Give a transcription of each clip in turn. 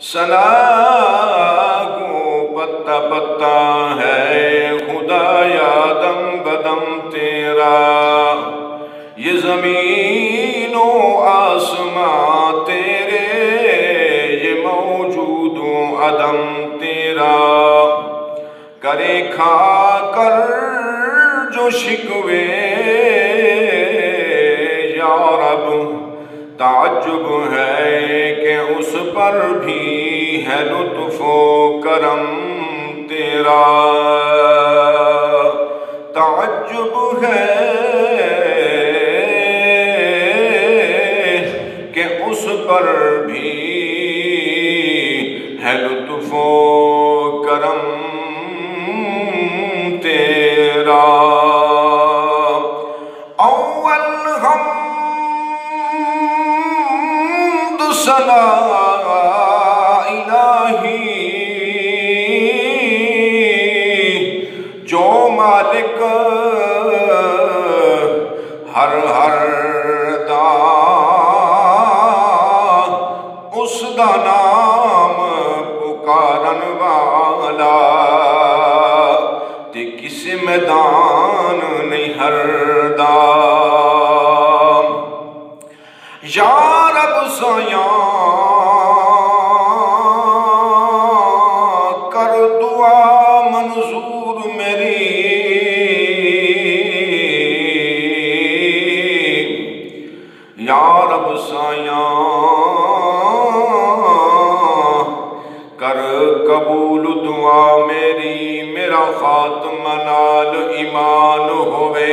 سنا کو پتا پتا ہے، خدا یادم بدم تیرا۔ یہ زمین و آسمان تیرے، یہ موجود و عدم تیرا۔ کرے کھا کر جو شکوے، یا رب، تعجب ہے پر بھی ہے لطف و کرم تیرا۔ تعجب ہے کہ اس پر بھی ہے لطف و کرم تیرا۔ اول حمد سنا مالک، ہر ہر دا، اس دا نام پکارن والا۔ تے کس میدان نہیں ہر دا۔ یا رب سیاں کر دعا منظور۔ ਯਾ ਰਬ ਸਾਇਆ ਕਰ ਕਬੂਲ ਦੁਆ ਮੇਰੀ, ਮੇਰਾ ਖਾਤਮ ਨਾਲ ਇਮਾਨ ਹੋਵੇ।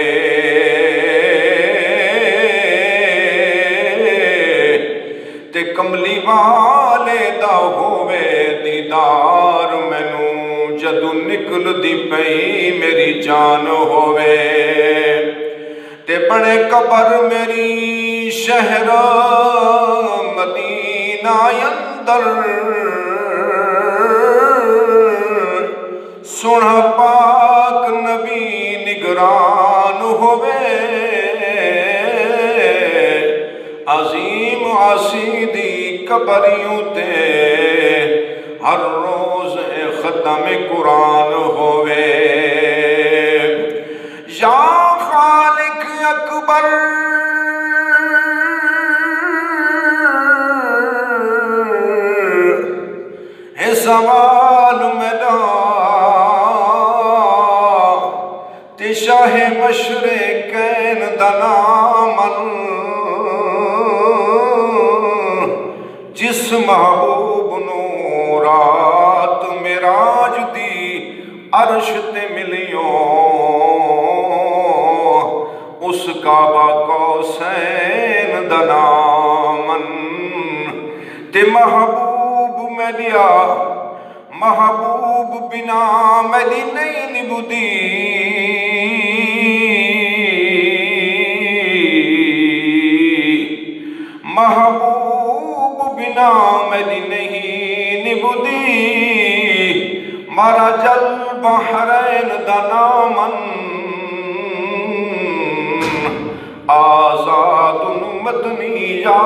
ਤੇ ਕਮਲੀ ਵਾਲੇ ਦਾ ਹੋਵੇ ਦੀਦਾਰ ਮੈਨੂੰ, ਜਦੋਂ ਨਿਕਲਦੀ ਪਈ ਮੇਰੀ ਜਾਨ ਹੋਵੇ। ਤੇ ਬਣੇ ਕਬਰ ਮੇਰੀ شہر مدینہ اندر سونا پاک نبی نگران ہووے عظیم آسی دی قبریوں تے ہر روز ختم قرآن ہووے یا ہے سوال میرا تے مشرقین دنامن جس محبوب نو رات میراج دی عرش تے ملیوں اس کعبہ کو سین دنامن تے محبوب میں لیا محبوب بنا میری نہیں نبودی محبوب بنا میری نہیں نبودی مارا جل بحرین دنامن آزاد مدنی یا